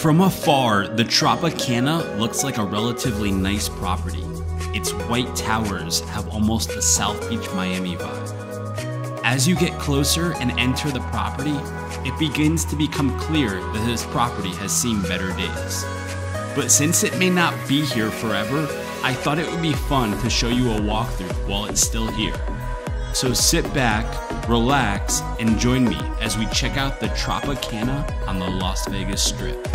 From afar, the Tropicana looks like a relatively nice property. Its white towers have almost a South Beach, Miami vibe. As you get closer and enter the property, it begins to become clear that this property has seen better days. But since it may not be here forever, I thought it would be fun to show you a walkthrough while it's still here. So sit back, relax, and join me as we check out the Tropicana on the Las Vegas Strip.